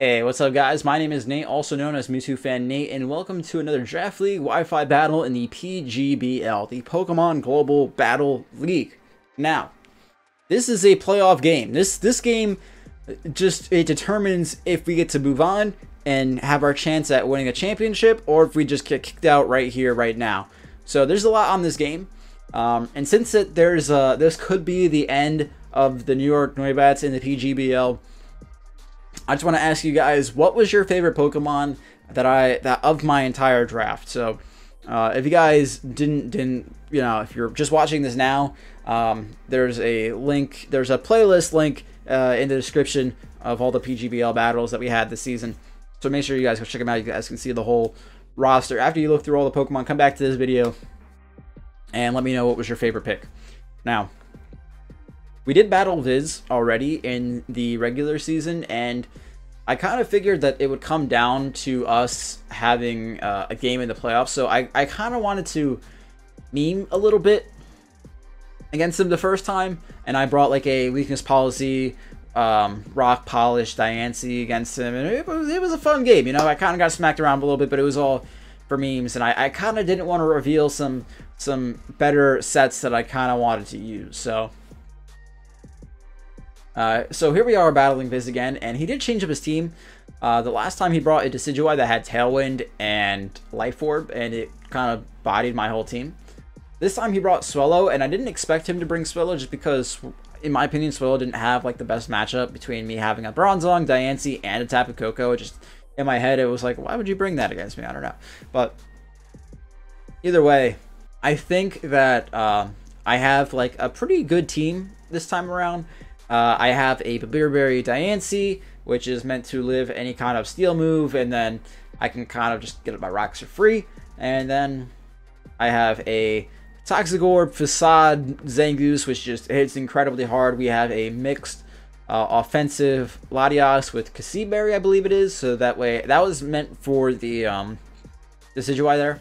Hey, what's up guys? My name is Nate, also known as Mewtwo Fan Nate, and welcome to another Draft League Wi-Fi battle in the PGBL, the Pokemon Global Battle League. Now, this is a playoff game. This this game just it determines if we get to move on and have our chance at winning a championship, or if we just get kicked out right here, right now. So there's a lot on this game, um, and since it, there's uh, this could be the end of the New York Noibats in the PGBL. I just want to ask you guys, what was your favorite Pokemon that I that of my entire draft? So, uh, if you guys didn't didn't you know if you're just watching this now, um, there's a link, there's a playlist link uh, in the description of all the PGBL battles that we had this season. So make sure you guys go check them out. You guys can see the whole roster. After you look through all the Pokemon, come back to this video and let me know what was your favorite pick. Now, we did battle Viz already in the regular season, and I kind of figured that it would come down to us having uh, a game in the playoffs. So I, I kind of wanted to meme a little bit against him the first time, and I brought like a weakness policy, um, rock polish Diancie against him, and it was, it was a fun game. You know, I kind of got smacked around a little bit, but it was all for memes, and I, I kind of didn't want to reveal some some better sets that I kind of wanted to use. So uh, so here we are battling Viz again, and he did change up his team. Uh, the last time he brought a Decidueye that had Tailwind and Life Orb, and it kind of bodied my whole team. This time he brought Swellow, and I didn't expect him to bring Swellow just because, in my opinion, Swellow didn't have like the best matchup between me having a Bronzong, Diancie, and a Tapu Koko. Just in my head, it was like, why would you bring that against me? I don't know. But either way, I think that uh, I have like a pretty good team this time around. Uh, I have a Babiri Diancie, which is meant to live any kind of steel move, and then I can kind of just get my rocks for free. And then I have a Toxic Orb, Facade, Zangoose, which just hits incredibly hard. We have a mixed uh, offensive Latias with Berry, I believe it is. So that way, that was meant for the um, Decidueye there,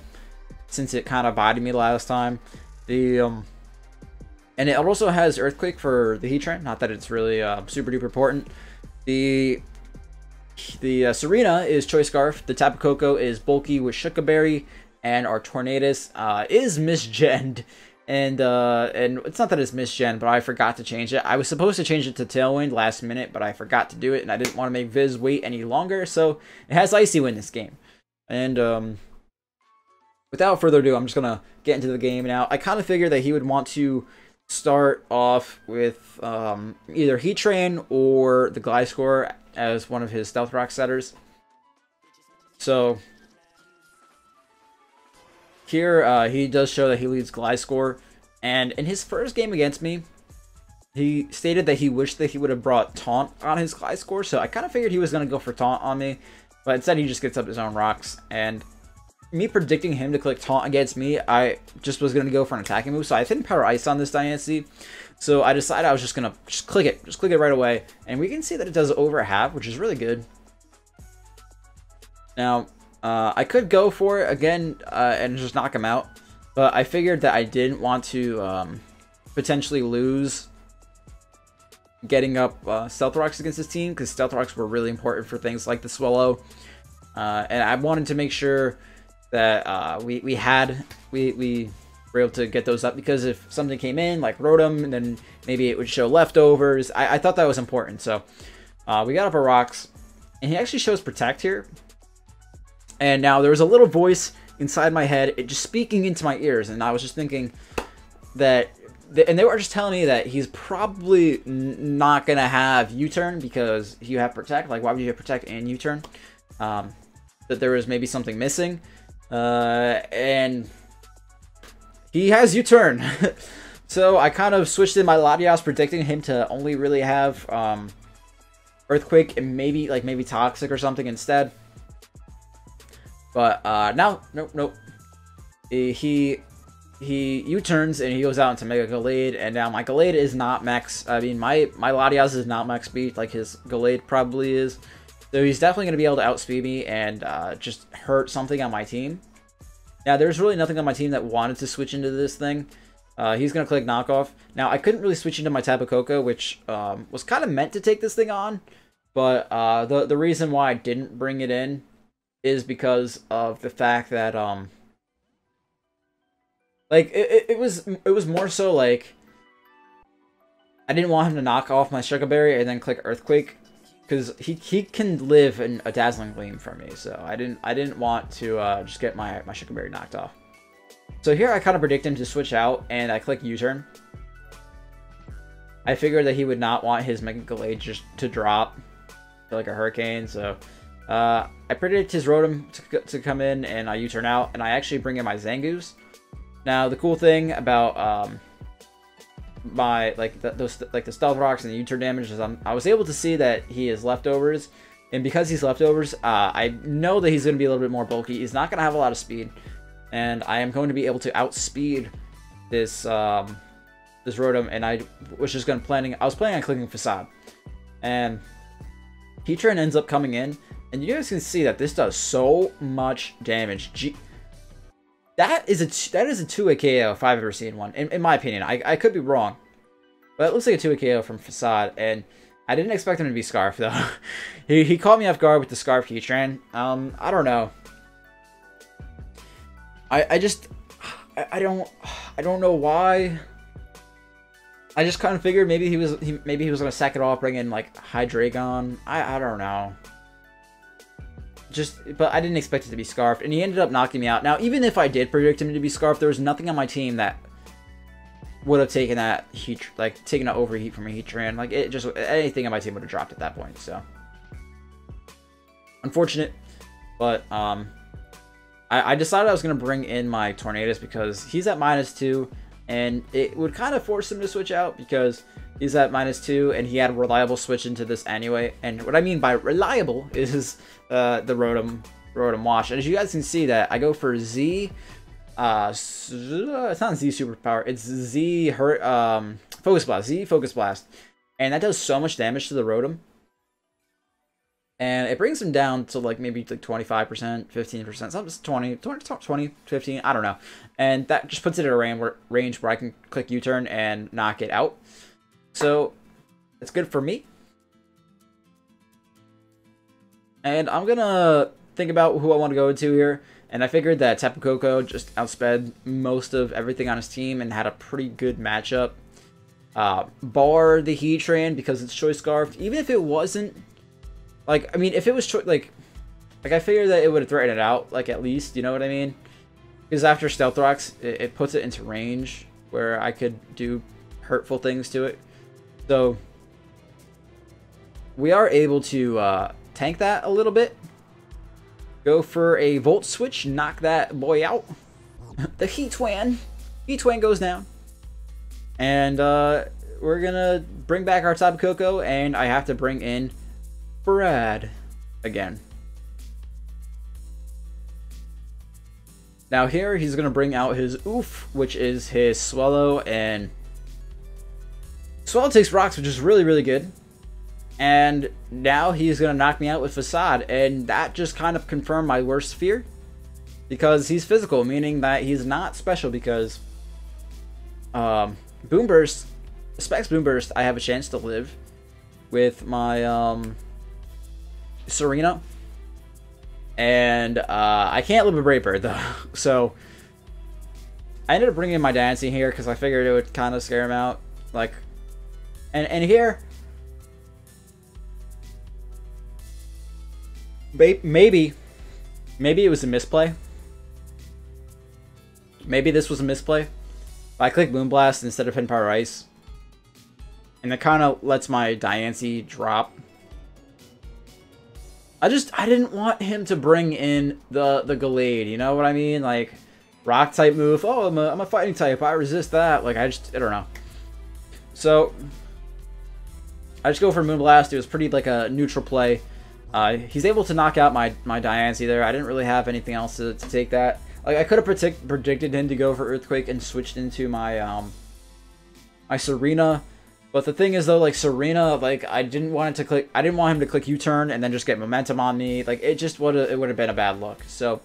since it kind of bodied me last time. The um, and it also has Earthquake for the Heatran. Not that it's really uh, super duper important. The the uh, Tsareena is Choice Scarf. The Tapu Koko is bulky with Shuca Berry, and our Tornadus uh, is misgened. And uh, and it's not that it's misgen, but I forgot to change it. I was supposed to change it to Tailwind last minute, but I forgot to do it, and I didn't want to make Viz wait any longer. So it has Icy Wind this game. And um, without further ado, I'm just gonna get into the game now. I kind of figured that he would want to start off with um, either Train or the Gliscor as one of his Stealth Rock setters. So here uh, he does show that he leads Gliscor, and in his first game against me, he stated that he wished that he would have brought Taunt on his Gliscor, so I kind of figured he was going to go for Taunt on me, but instead he just gets up his own rocks, and me predicting him to click taunt against me, I just was going to go for an attacking move. So I didn't power ice on this Diancie. So I decided I was just going to just click it. Just click it right away. And we can see that it does over half, which is really good. Now, uh, I could go for it again uh, and just knock him out. But I figured that I didn't want to um, potentially lose getting up uh, Stealth Rocks against this team. Because Stealth Rocks were really important for things like the Swellow. Uh, and I wanted to make sure that uh, we we had we we were able to get those up because if something came in like Rotom, and then maybe it would show leftovers. I, I thought that was important, so uh, we got up our rocks, and he actually shows Protect here. And now there was a little voice inside my head, it just speaking into my ears, and I was just thinking that and they were just telling me that he's probably not gonna have U-turn because you have protect. Like, why would you have protect and U-turn? Um, that there was maybe something missing. Uh, and he has U-turn. so I kind of switched in my Latias, predicting him to only really have um, Earthquake and maybe like maybe Toxic or something instead. But uh, now, nope, nope. He he U-turns and he goes out into Mega Gallade, and now my Gallade is not max. I mean, my my Latias is not max speed like his Gallade probably is. So he's definitely going to be able to outspeed me and uh, just hurt something on my team. Now, there's really nothing on my team that wanted to switch into this thing. Uh, he's going to click knockoff. Now, I couldn't really switch into my Tapu Koko, which um, was kind of meant to take this thing on. But uh, the the reason why I didn't bring it in is because of the fact that um like it, it, it was it was more so like I didn't want him to knock off my Shuca Berry and then click Earthquake because he he can live in a Dazzling Gleam for me. So I didn't I didn't want to uh, just get my my Shuca knocked off. So here I kind of predict him to switch out and I click U-turn. I figured that he would not want his Mega Gallade just to drop like a Hurricane. So uh, I predict his Rotom to, to come in and I U-turn out and I actually bring in my Zangoose. Now the cool thing about um, my like the, those like the stealth rocks and the U-turn damage I'm, I was able to see that he is leftovers, and because he's leftovers, uh, I know that he's going to be a little bit more bulky. He's not going to have a lot of speed, and I am going to be able to outspeed this um, this Rotom, and I was just going to planning. I was planning on clicking Facade, and Heatran ends up coming in, and you guys can see that this does so much damage. G that is a that is a two A KO if I've ever seen one. In, in my opinion, I I could be wrong, but it looks like a two A KO from Facade, and I didn't expect him to be Scarf though. he he caught me off guard with the Scarf Heatran. Um, I don't know. I I just I, I don't I don't know why. I just kind of figured maybe he was he, maybe he was gonna sack it off, bring in like Hydreigon. I I don't know just, but I didn't expect it to be Scarfed, and he ended up knocking me out. Now, even if I did predict him to be Scarfed, there was nothing on my team that would have taken that heat, like, taken that overheat from a heat Heatran. Like, it just, anything on my team would have dropped at that point, so. Unfortunate, but, um, I, I decided I was going to bring in my Tornadus because he's at minus two, and it would kind of force him to switch out because he's at minus two, and he had a reliable switch into this anyway. And what I mean by reliable is uh, the Rotom Rotom Wash. And as you guys can see that I go for Z. Uh, it's not Z Superpower. It's Z Hurt um Focus Blast. Z Focus Blast, and that does so much damage to the Rotom. And it brings him down to like maybe like 25%, 15%, something 20, 20, 20, 15, I don't know. And that just puts it at a range where, range where I can click U-turn and knock it out. So it's good for me. And I'm gonna think about who I want to go into here. And I figured that Tapu Koko just outsped most of everything on his team and had a pretty good matchup. Uh, bar the Heatran because it's Choice Scarfed. Even if it wasn't, like, I mean, if it was, like, like I figured that it would have threatened it out, like, at least, you know what I mean? Because after Stealth Rocks, it, it puts it into range where I could do hurtful things to it. So, we are able to uh, tank that a little bit. Go for a Volt Switch, knock that boy out. the Heatwan. Heatwan goes down. And uh, we're going to bring back our Tapu Koko, and I have to bring in Brad again. Now here, he's going to bring out his Oof, which is his Swellow, and Swellow takes rocks, which is really, really good. And now he's going to knock me out with Facade. And that just kind of confirmed my worst fear. Because he's physical, meaning that he's not special because um, Boomburst, Specs Boom Burst, I have a chance to live with my um, Tsareena. And uh, I can't live with Brave Bird though. So I ended up bringing in my Diancie here because I figured it would kind of scare him out. Like, and, and here, Maybe, maybe it was a misplay. Maybe this was a misplay. I click Moonblast instead of Hidden Power Ice. And it kind of lets my Diancie drop. I just, I didn't want him to bring in the, the Gallade, you know what I mean? Like, rock type move. Oh, I'm a, I'm a fighting type. I resist that. Like, I just, I don't know. So, I just go for Moonblast. It was pretty, like, a neutral play. Uh, he's able to knock out my, my Diancie there. I didn't really have anything else to, to take that. Like I could have predict, predicted him to go for Earthquake and switched into my um my Tsareena. But the thing is though, like Tsareena, like I didn't want it to click I didn't want him to click U-turn and then just get momentum on me. Like it just would it would have been a bad look. So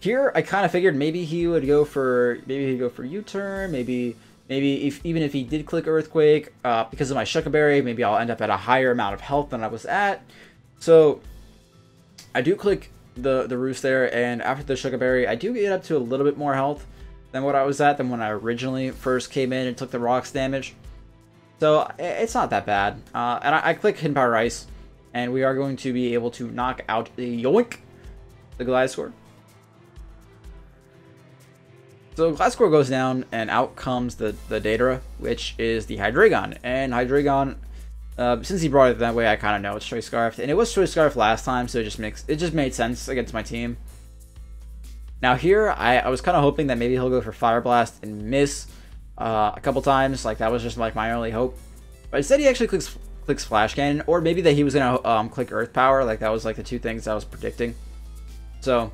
here I kind of figured maybe he would go for maybe he'd go for U-turn, maybe maybe if even if he did click Earthquake, uh, because of my Shuca Berry, maybe I'll end up at a higher amount of health than I was at. So I do click the, the Roost there, and after the Shuca Berry, I do get up to a little bit more health than what I was at than when I originally first came in and took the rocks damage. So it's not that bad. Uh, and I, I click Hidden Power Ice, and we are going to be able to knock out the Yoink, the Gliscor. So Gliscor goes down, and out comes the, the Datara, which is the Hydreigon. And Hydreigon, uh, since he brought it that way, I kind of know it's Choice Scarf. And it was Choice Scarf last time, so it just makes it just made sense against my team. Now here, I, I was kind of hoping that maybe he'll go for Fire Blast and miss uh, a couple times. Like, that was just like my only hope. But instead he actually clicks clicks Flash Cannon, or maybe that he was going to um, click Earth Power. Like, that was like the two things I was predicting. So,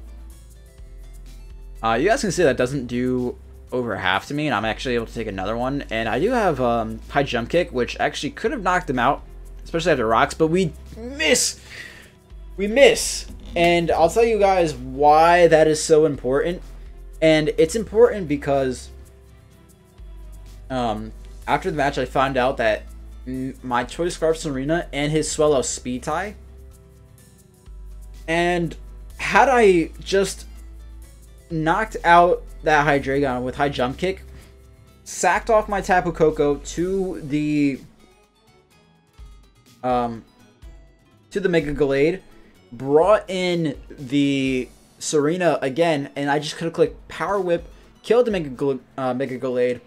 uh, you guys can see that doesn't do over half to me, and I'm actually able to take another one. And I do have um, high jump kick, which actually could have knocked him out, especially after rocks, but we miss. We miss. And I'll tell you guys why that is so important. And it's important because um, after the match, I found out that my Choice Scarf Tsareena and his Swellow speed tie. And had I just knocked out that Hydreigon with high jump kick, sacked off my Tapu Koko to the um to the Mega Gallade, brought in the Tsareena again, and I just could have clicked Power Whip, killed the Mega, uh, Mega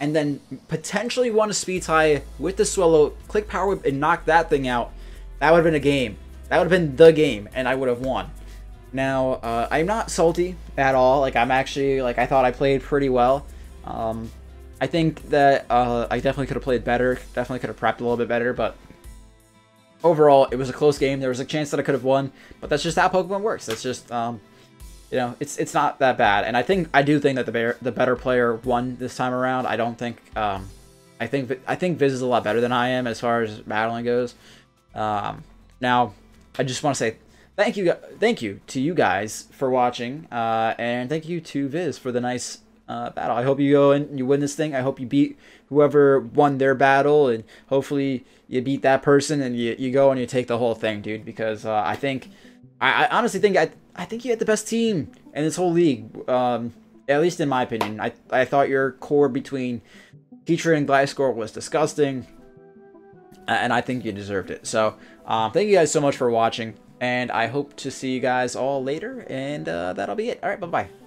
and then potentially won a speed tie with the Swellow, click Power Whip, and knock that thing out. That would have been a game. That would have been the game, and I would have won. Now, uh, I'm not salty at all. Like, I'm actually, like, I thought I played pretty well. Um, I think that uh, I definitely could have played better. Definitely could have prepped a little bit better, but overall, it was a close game. There was a chance that I could have won, but that's just how Pokemon works. That's just, um, you know, it's it's not that bad. And I think I do think that the the better player won this time around. I don't think, um, I think I think Viz is a lot better than I am as far as battling goes. Um, now, I just want to say thank you, thank you to you guys for watching, uh, and thank you to Viz for the nice uh, battle. I hope you go and you win this thing. I hope you beat whoever won their battle, and hopefully you beat that person and you, you go and you take the whole thing, dude. Because uh, I think, I, I, honestly think I I think you had the best team in this whole league. Um, at least in my opinion, I I thought your core between Teacher and Gliscor was disgusting, and I think you deserved it. So um, thank you guys so much for watching. And I hope to see you guys all later. And uh, that'll be it. All right, bye-bye.